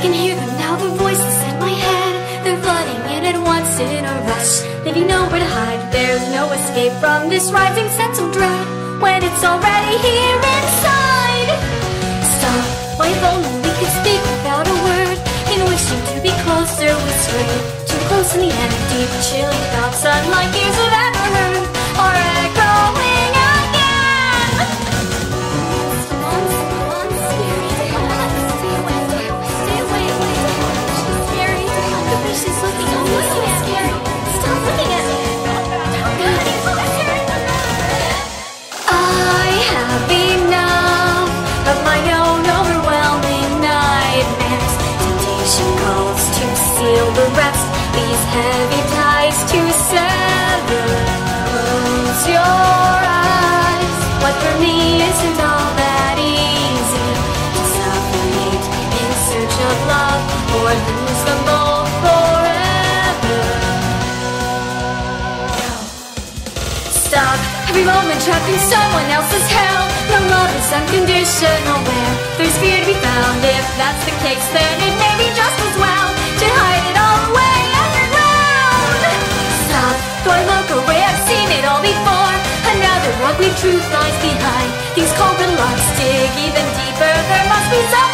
I can hear them now, the voices in my head. They're flooding in at once in a rush, leaving nowhere to hide. There's no escape from this rising sense of dread when it's already here inside. Stop, why if only we could speak without a word. In wishing to be closer, we strayed too close in the end. Deep, chilling thoughts, unlike years of calls to seal the rest. These heavy ties to sever. Close your eyes. What for me isn't all that easy. To suffocate in search of love or lose them both forever. Stop every moment trapped in someone else's hell. No love is unconditional where there's fear to be found. If that's the case, belongs dig even deeper. There must be some.